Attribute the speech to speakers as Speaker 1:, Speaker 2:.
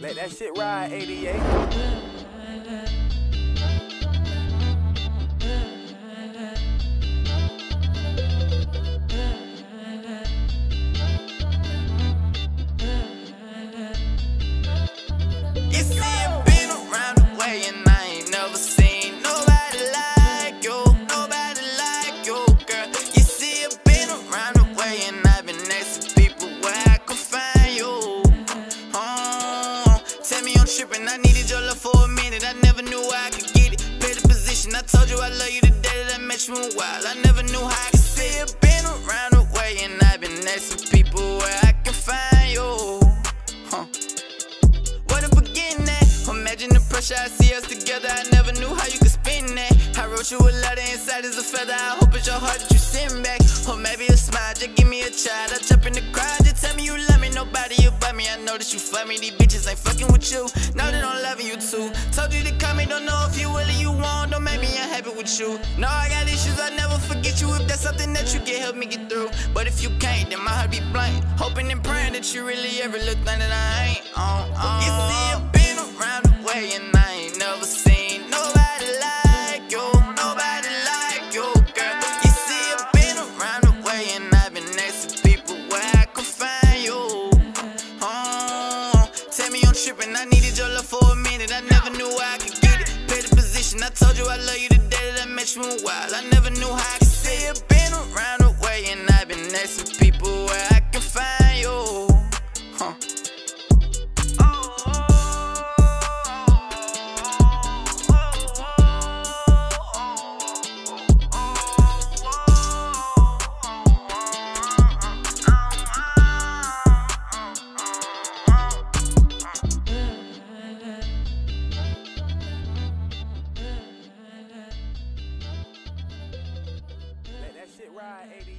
Speaker 1: Let that shit ride, 88.
Speaker 2: Tripping, I needed your love for a minute. I never knew I could get it. The position, I told you I love you the day that I met you in wild. I never knew how I could see I've been around the way and I've been to people where I can find you. Huh. What a beginning. Imagine the pressure I see us together. I never knew how you could spin that. I wrote you a letter inside as a feather. I hope it's your heart that you send back. Or maybe a smile, just give me a child. I jump in the crowd, just tell me you love I know that you fuck me. These bitches ain't fucking with you. Know that I'm loving you too. Told you to come in, don't know if you will or you won't. Don't make me unhappy with you. No, I got issues, I never forget you. If that's something that you can help me get through. But if you can't, then my heart be blank. Hoping and praying that you really ever look thing that I ain't uh, uh. on. on. for a minute. I never knew how I could get it. Pay the position. I told you I love you the day that I met you. Wild. I never knew how I could see it. Been around the way and I've been next to people where I
Speaker 1: Pride eighty.